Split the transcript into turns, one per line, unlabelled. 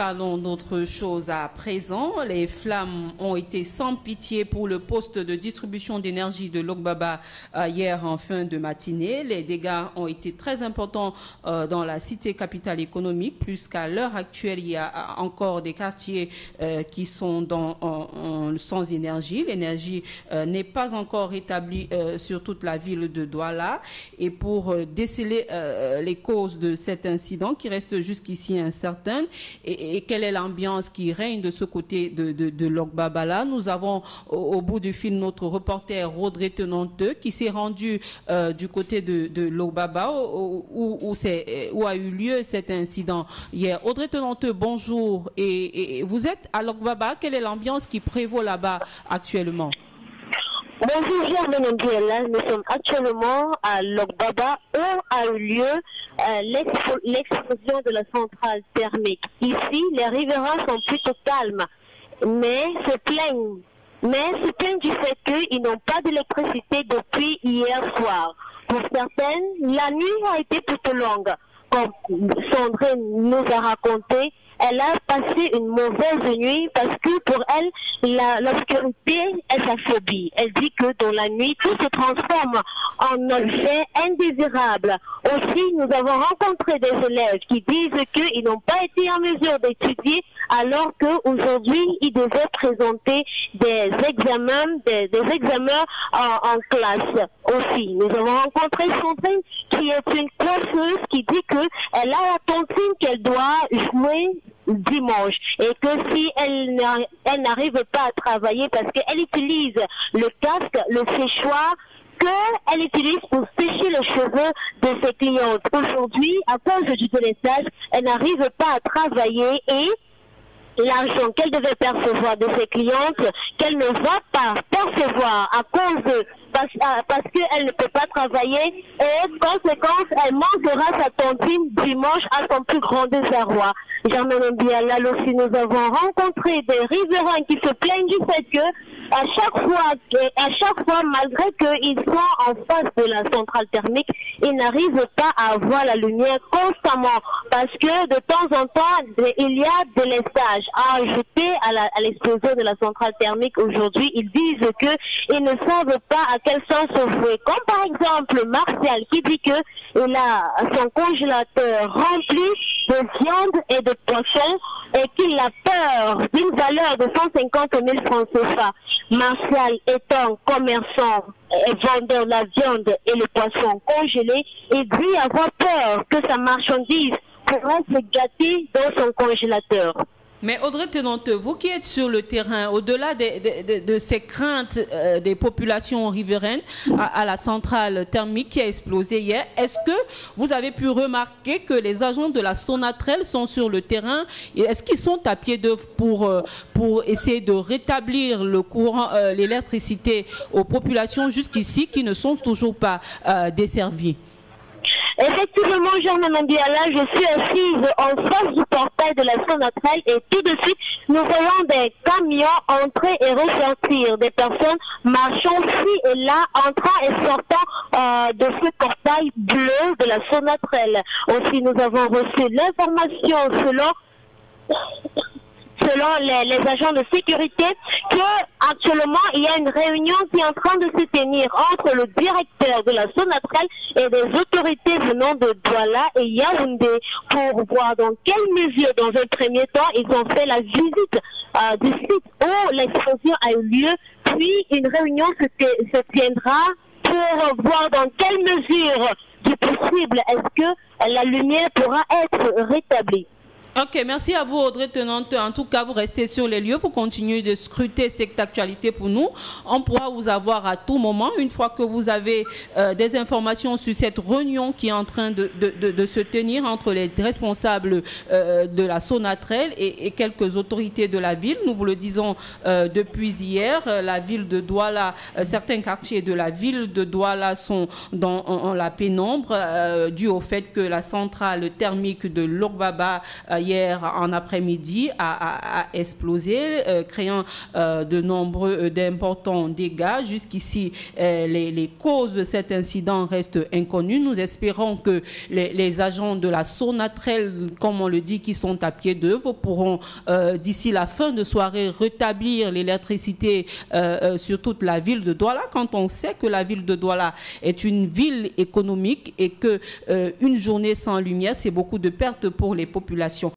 parlons d'autre chose à présent. Les flammes ont été sans pitié pour le poste de distribution d'énergie de Logbaba euh, hier en fin de matinée. Les dégâts ont été très importants euh, dans la cité capitale économique, puisqu'à l'heure actuelle, il y a encore des quartiers euh, qui sont dans, sans énergie. L'énergie n'est pas encore rétablie sur toute la ville de Douala. Et pour déceler les causes de cet incident, qui reste jusqu'ici incertain, et, quelle est l'ambiance qui règne de ce côté de, de, de Logbabala. Nous avons au, bout du film notre reporter Audrey Tenanteux qui s'est rendu euh, du côté de, de Logbaba où, a eu lieu cet incident hier. Audrey Tenanteux, bonjour. Et, vous êtes à Logbaba. Quelle est l'ambiance qui prévaut là-bas actuellement?
Bonjour, Nous sommes actuellement à Logbaba où a eu lieu euh, l'explosion de la centrale thermique. Ici, les riverains sont plutôt calmes, mais se plaignent. Mais se plaignent du fait qu'ils n'ont pas d'électricité depuis hier soir. Pour certaines, la nuit a été plutôt longue. Comme Sandrine nous a raconté, elle a passé une mauvaise nuit parce que pour elle, l'obscurité est sa phobie. Elle dit que dans la nuit, tout se transforme en objet indésirable. Aussi, nous avons rencontré des élèves qui disent qu'ils n'ont pas été en mesure d'étudier alors qu'aujourd'hui, ils devaient présenter des examens, des, examens en, classe aussi. Nous avons rencontré Sandrine qui est une coiffeuse qui dit qu'elle a la tontine qu'elle doit jouer dimanche et que si elle n'arrive pas à travailler parce qu'elle utilise le casque, le séchoir, qu'elle utilise pour sécher les cheveux de ses clientes. Aujourd'hui, à cause du téléphone, elle n'arrive pas à travailler et l'argent qu'elle devait percevoir de ses clientes, qu'elle ne va pas percevoir à cause de parce, parce qu'elle ne peut pas travailler et conséquence, elle mangera sa tontine dimanche à son plus grand désarroi. Germaine là aussi, nous avons rencontré des riverains qui se plaignent du fait que à chaque fois, à chaque fois, malgré qu'ils sont en face de la centrale thermique, ils n'arrivent pas à avoir la lumière constamment parce que de temps en temps, il y a de l'estage à ajouter à l'explosion de la centrale thermique aujourd'hui. Ils disent qu'ils ne savent pas à quel sens jouer. Comme par exemple Martial qui dit que il a son congélateur rempli de viande et de poisson et qu'il a peur d'une valeur de 150 000 francs CFA. Martial étant commerçant et vendant la viande et le poisson congelé, il dit avoir peur que sa marchandise pourrait se gâter dans son congélateur.
Mais Audrey Tenante, vous qui êtes sur le terrain, au-delà de, ces craintes euh, des populations riveraines à, la centrale thermique qui a explosé hier, est-ce que vous avez pu remarquer que les agents de la Sonatrel sont sur le terrain? Est-ce qu'ils sont à pied d'œuvre pour, euh, essayer de rétablir le courant, euh, l'électricité aux populations jusqu'ici qui ne sont toujours pas desservies?
Effectivement, Germaine Mandiala, je suis assise en face du portail de la Sonatrel et tout de suite, nous voyons des camions entrer et ressortir, des personnes marchant ci et là, entrant et sortant euh, de ce portail bleu de la Sonatrel. Aussi, nous avons reçu l'information selon selon les, agents de sécurité que actuellement il y a une réunion qui est en train de se tenir entre le directeur de la Sonatrel et des autorités venant de Douala et Yaoundé pour voir dans quelle mesure, dans un premier temps, ils ont fait la visite euh, du site où l'explosion a eu lieu, puis une réunion se, se tiendra pour voir dans quelle mesure du possible est-ce que la lumière pourra être rétablie.
Ok, merci à vous Audrey Tenante. En tout cas, vous restez sur les lieux, vous continuez de scruter cette actualité pour nous. On pourra vous avoir à tout moment, une fois que vous avez euh, des informations sur cette réunion qui est en train de, se tenir entre les responsables euh, de la Sonatrel et, quelques autorités de la ville. Nous vous le disons euh, depuis hier, la ville de Douala, certains quartiers de la ville de Douala sont dans la pénombre dû au fait que la centrale thermique de Logbaba hier en après-midi a, explosé, créant de nombreux d'importants dégâts. Jusqu'ici, les, causes de cet incident restent inconnues. Nous espérons que les, agents de la Sonatrel, comme on le dit, qui sont à pied d'œuvre, pourront d'ici la fin de soirée rétablir l'électricité sur toute la ville de Douala. Quand on sait que la ville de Douala est une ville économique et que euh, une journée sans lumière, c'est beaucoup de pertes pour les populations.